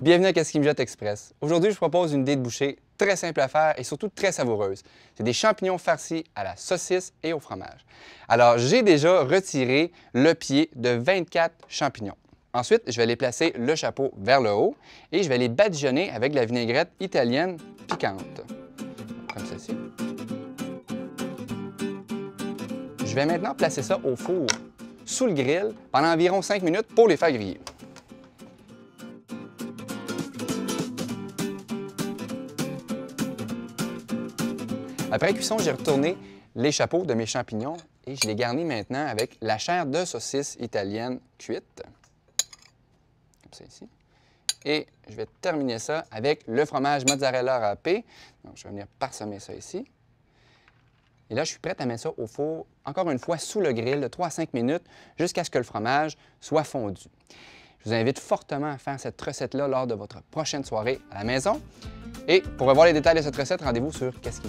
Bienvenue à Qu'est-ce express. Aujourd'hui, je vous propose une bouchée très simple à faire et surtout très savoureuse. C'est des champignons farcis à la saucisse et au fromage. Alors, j'ai déjà retiré le pied de 24 champignons. Ensuite, je vais les placer le chapeau vers le haut et je vais les badigeonner avec la vinaigrette italienne piquante. Comme ceci. Je vais maintenant placer ça au four, sous le grill, pendant environ 5 minutes pour les faire griller. Après cuisson, j'ai retourné les chapeaux de mes champignons et je les garnis maintenant avec la chair de saucisse italienne cuite. Comme ça ici. Et je vais terminer ça avec le fromage mozzarella râpé. Donc, je vais venir parsemer ça ici. Et là, je suis prête à mettre ça au four, encore une fois, sous le grill de 3 à 5 minutes jusqu'à ce que le fromage soit fondu. Je vous invite fortement à faire cette recette-là lors de votre prochaine soirée à la maison. Et pour revoir les détails de cette recette, rendez-vous sur qu'est-ce